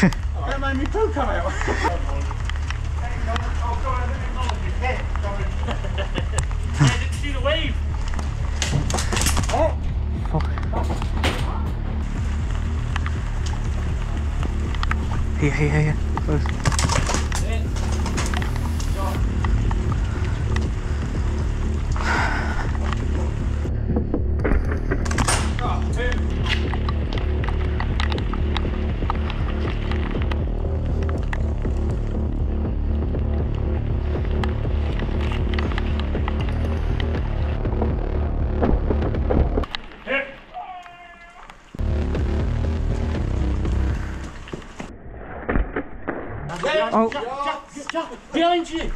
That made me poo come out. Did you see the wave? Here, here, here. Close. Oh, Behind you!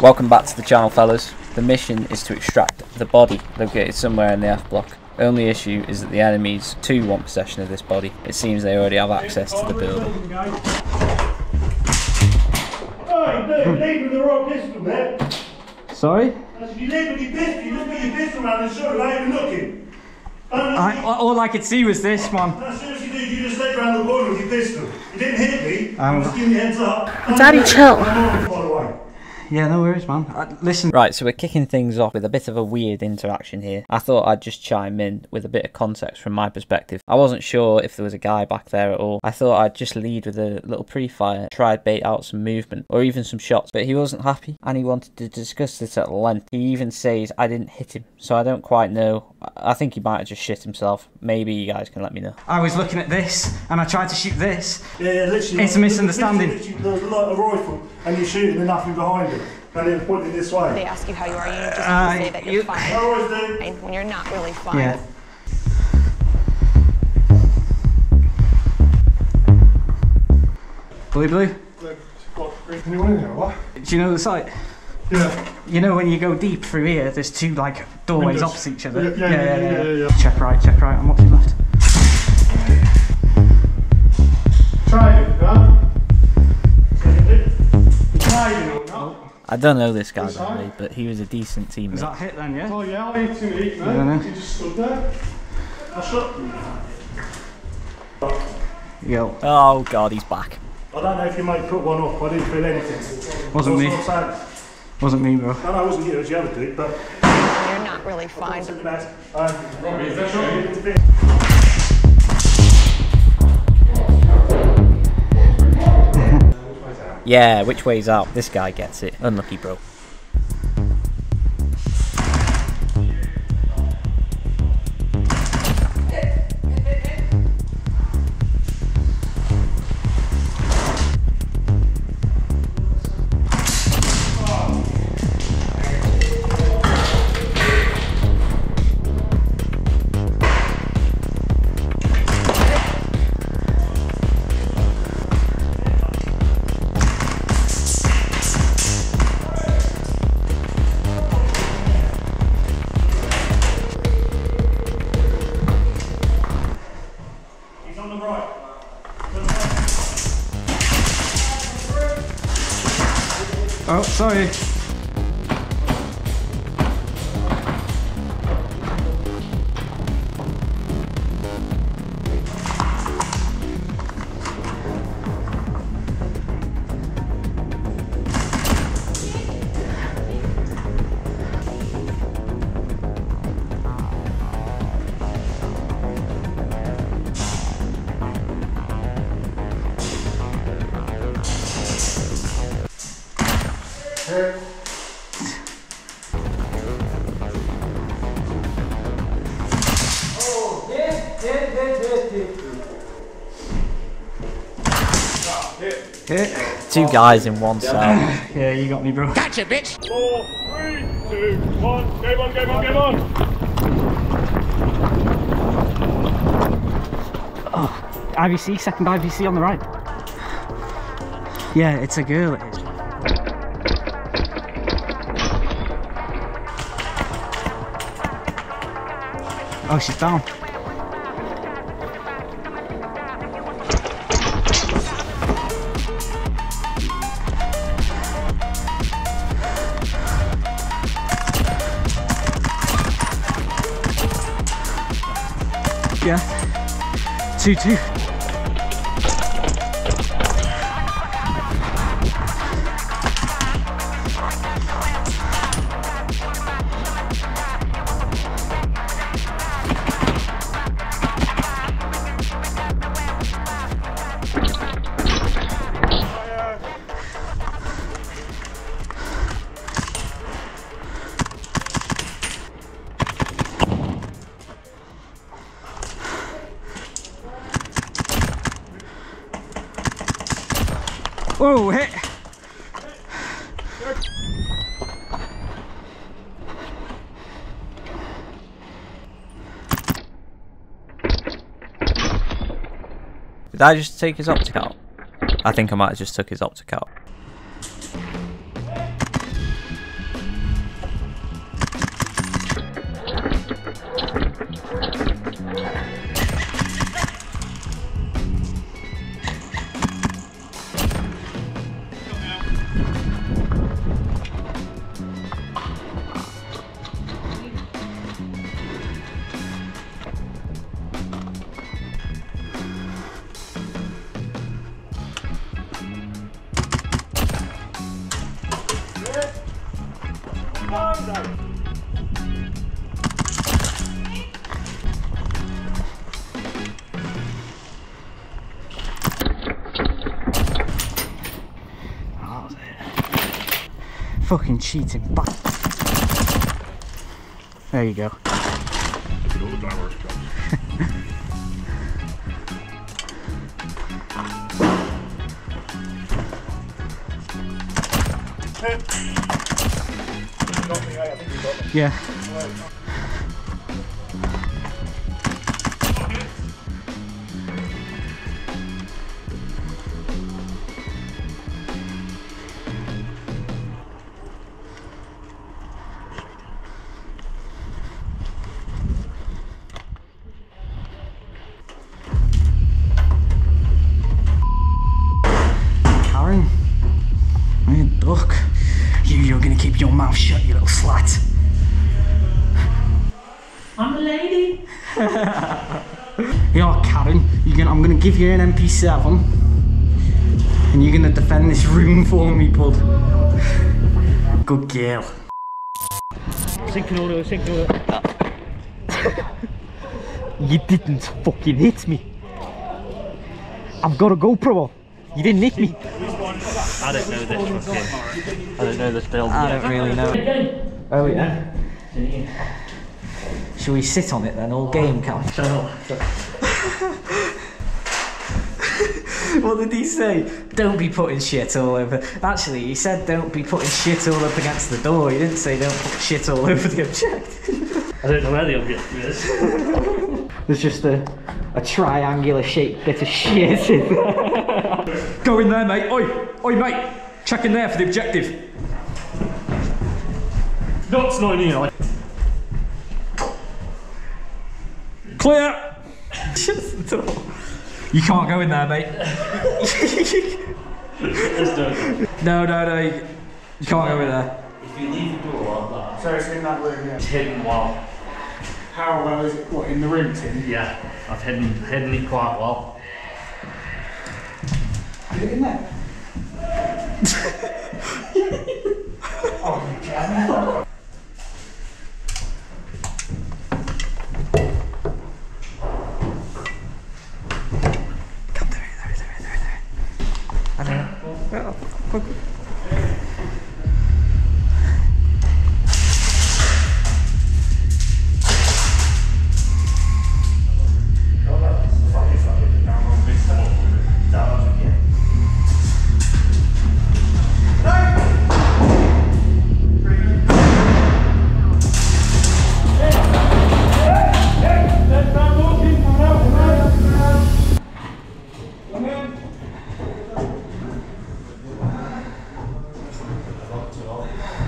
Welcome back to the channel fellas. The mission is to extract the body located somewhere in the F block. Only issue is that the enemies too want possession of this body. It seems they already have access to the building. You. Leave with the wrong pistol there. Sorry? I you leave with your pistol. You look at your pistol around the shoulder, not even looking. I, all I could see was this one. No, seriously, dude, you just led around the corner with your pistol. You didn't hit me. Um, I'm just giving you a heads up. Daddy, do chill. Yeah, no worries, man. Uh, listen, Right, so we're kicking things off with a bit of a weird interaction here. I thought I'd just chime in with a bit of context from my perspective. I wasn't sure if there was a guy back there at all. I thought I'd just lead with a little pre-fire, try to bait out some movement or even some shots, but he wasn't happy and he wanted to discuss this at length. He even says I didn't hit him, so I don't quite know. I- I think he might have just shit himself. Maybe you guys can let me know. I was looking at this and I tried to shoot this. Yeah, yeah, literally. It's a misunderstanding. Literally, literally, like a rifle, and you're shooting and nothing behind it. And it's pointing this way. They ask you how you are, you just Uh, to say that you're you- I fine. always do. Fine, When you're not really fine. Yeah. Blue, blue. Anyone in here, what? Do you know the site? Yeah. You know when you go deep through here, there's two like doorways Windows. opposite each other. Yeah, yeah, yeah, yeah, yeah, yeah. Check right, check right. I'm watching left. I don't know this guy by the way, but he was a decent teammate. Is teammate. that hit then? Yeah. Oh yeah, I ate him eat, I don't man. He just stood there. I shot. Yo, Oh god, he's back. I don't know if you might put one up. I didn't feel anything. Wasn't me. That's what I'm saying. wasn't me, bro. No, no, it wasn't you. It was the other dude. But When you're not really fine. Yeah, which way's out? This guy gets it. Unlucky bro. Oh, sorry. Two guys in one cell. Yeah, you got me, bro. Four, three, two, one. Game on, game on, game on. Oh, IVC, second IVC on the right. Yeah, it's a girl. It is. Oh, she's down. yeah? 2-2. Oh, hit! Did I just take his optic out? I think I might have just took his optic out. Fucking cheating but There you go. Yeah. Karen, you you're gonna keep your mouth shut, you little slut. I'm a lady. Yeah, Karen, you're gonna, I'm gonna give you an MP7 and you're gonna defend this room for me, bud. Good girl. Sinking auto, sinking auto. You didn't fucking hit me. I've got a GoPro. You didn't hit me. I don't know this fucking. I don't know this build. I don't really know. Oh yeah. Should we sit on it then all game, Cam? what did he say? Don't be putting shit all over. Actually, he said don't be putting shit all up against the door. He didn't say don't put shit all over the object. I don't know where the object is. There's just a, a triangular shaped bit of shit in there. Go in there, mate. Oi, oi, mate. Check in there for the objective. Not not in here. Clear. Shut the door. You can't go in there, mate. no, no, no. You you can't go in there. If you leave the door like that, So it's in that room, yeah. it's hidden well. How well is it? What, in the room, Tim? Yeah, I've hidden hidden it quite well. Is it in there? Oh, Come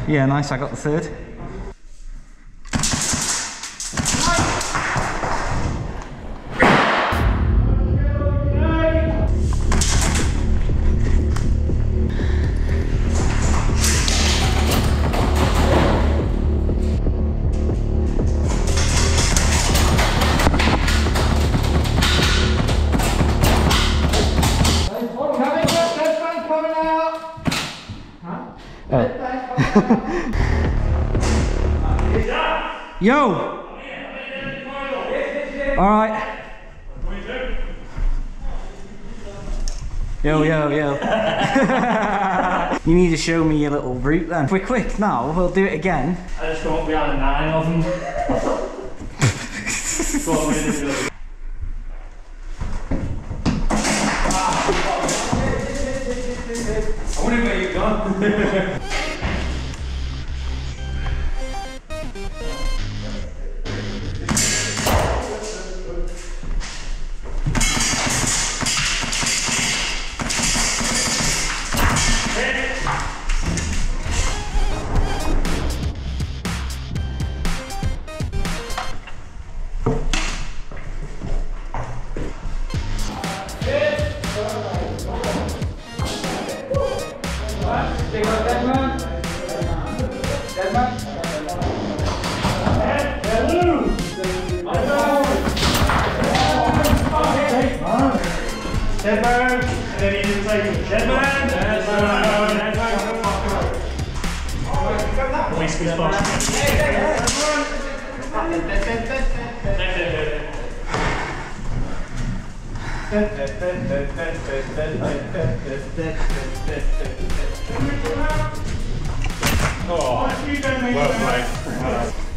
Yeah, nice. I got the third. Yo! Alright. Yo, yo, yo. you need to show me your little route then. Quick, quick, now, we'll do it again. I just come up behind nine of them. Deadman! And then he didn't take it. Deadman! Deadman! Deadman! Whiskey's box. Oh, well.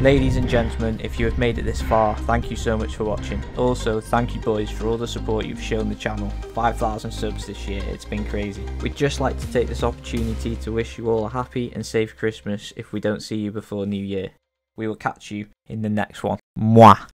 Ladies and gentlemen, if you have made it this far, thank you so much for watching. Also, thank you boys for all the support you've shown the channel. 5,000 subs this year, it's been crazy. We'd just like to take this opportunity to wish you all a happy and safe Christmas if we don't see you before New Year. We will catch you in the next one. Mwah!